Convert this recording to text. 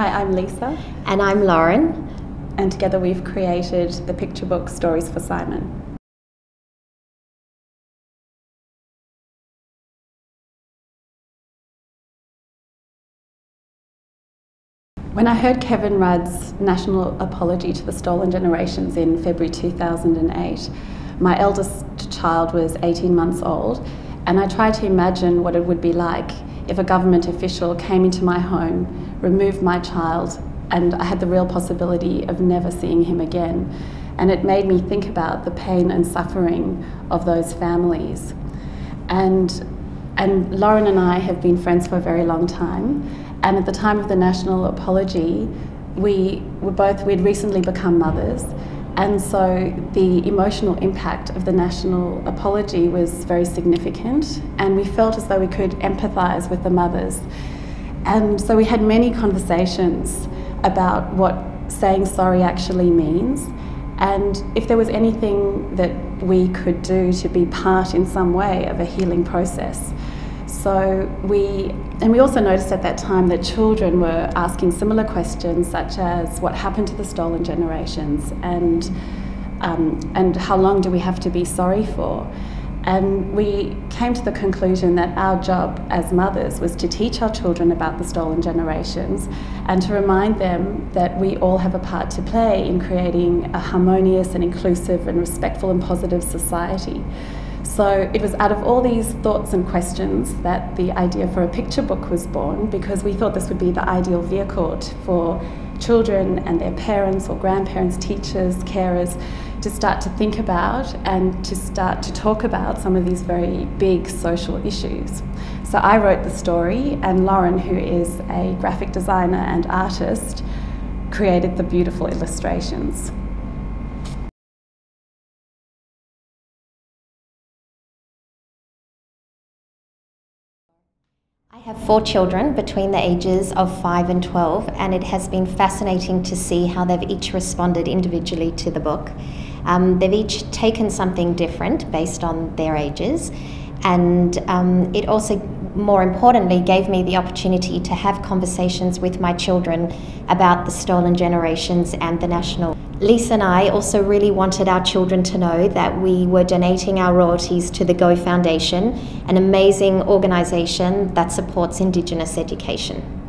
Hi, I'm Lisa. And I'm Lauren. And together we've created the picture book Stories for Simon. When I heard Kevin Rudd's national apology to the stolen generations in February 2008, my eldest child was 18 months old, and I tried to imagine what it would be like if a government official came into my home, removed my child, and I had the real possibility of never seeing him again. And it made me think about the pain and suffering of those families. And, and Lauren and I have been friends for a very long time. And at the time of the national apology, we were both, we'd recently become mothers. And so the emotional impact of the national apology was very significant, and we felt as though we could empathise with the mothers. And so we had many conversations about what saying sorry actually means, and if there was anything that we could do to be part in some way of a healing process. So we, and we also noticed at that time that children were asking similar questions, such as what happened to the stolen generations, and um, and how long do we have to be sorry for? And we came to the conclusion that our job as mothers was to teach our children about the stolen generations and to remind them that we all have a part to play in creating a harmonious and inclusive and respectful and positive society. So it was out of all these thoughts and questions that the idea for a picture book was born because we thought this would be the ideal vehicle for children and their parents or grandparents, teachers, carers to start to think about and to start to talk about some of these very big social issues. So I wrote the story, and Lauren, who is a graphic designer and artist, created the beautiful illustrations. I have four children between the ages of 5 and 12, and it has been fascinating to see how they've each responded individually to the book. Um, they've each taken something different based on their ages, and um, it also, more importantly, gave me the opportunity to have conversations with my children about the stolen generations and the national. Lisa and I also really wanted our children to know that we were donating our royalties to the Go Foundation, an amazing organisation that supports Indigenous education.